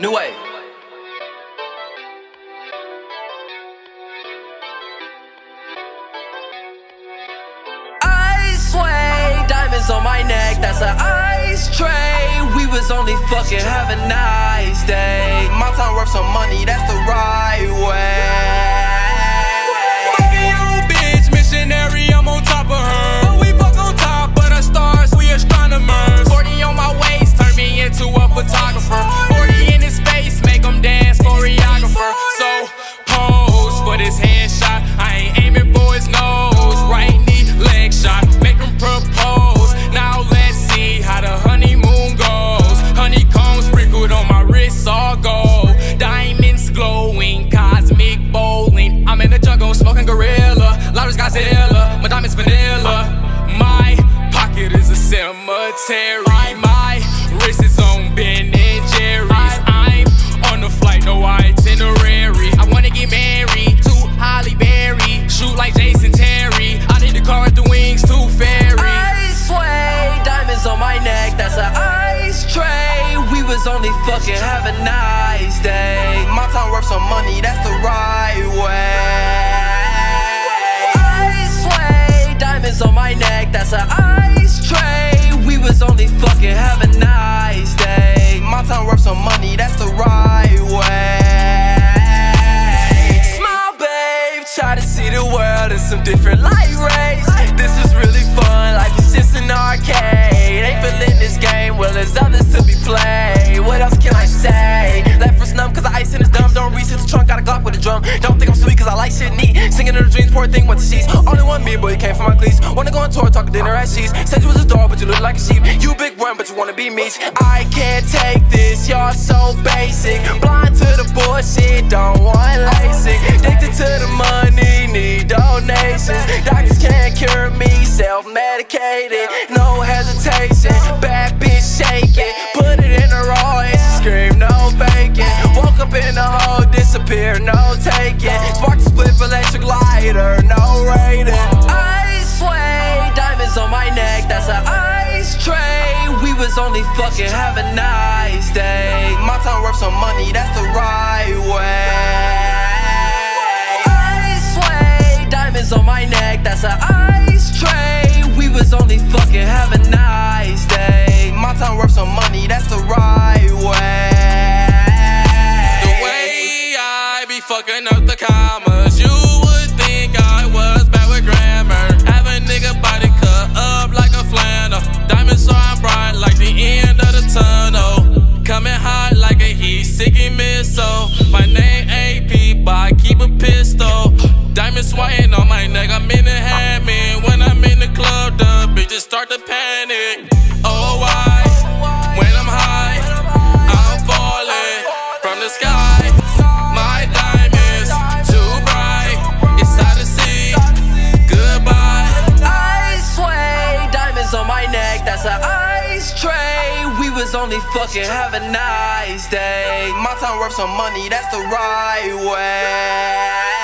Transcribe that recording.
New wave. Ice way, diamonds on my neck, that's an ice tray. We was only fucking have a nice day. My time worth some money, that's My diamonds vanilla. My pocket is a cemetery. My wrist is on Ben and Jerry's. I'm on the flight, no itinerary. I wanna get married to Halle Berry. Shoot like Jason Terry. I need a car with the wings, too fairy. Ice way, diamonds on my neck, that's an ice tray. We was only fucking have a nice day. My time worth some money, that's the right way. Try to see the world in some different light rays. This is really fun, life is just an arcade. Ain't feeling this game, well, there's others to be played. What else can I say? Left wrist numb, cause the ice in his dumb. Don't reach the trunk, got a Glock with a drum. Don't think I'm sweet, cause I like shit neat. Singing in the dreams, poor thing with the sheets. Only one me, boy, you came from my cleats. Wanna go on tour, talk dinner at sheets. Said you was a dog, but you look like a sheep. You big one, but you wanna be me. I can't take this, y'all so basic. Blind to the bullshit, don't want LASIK. Addicted to the donations. Doctors can't cure me, self medicated. No hesitation, bad bitch shaking. Put it in the raw and she scream, no faking. Woke up in the hole, disappear, no taking. Spark the split electric lighter, no rating. Ice way, diamonds on my neck, that's an ice tray. We was only fucking have a nice day. My time worth some money, that's the I'm in the hammock. When I'm in the club, the bitches start to panic. Oh, why? When I'm high, I'm falling from the sky. My diamonds too bright. It's hard to see. Goodbye. Ice way, diamonds on my neck, that's an ice tray. We was only fucking have a nice day. My time worth some money, that's the right way.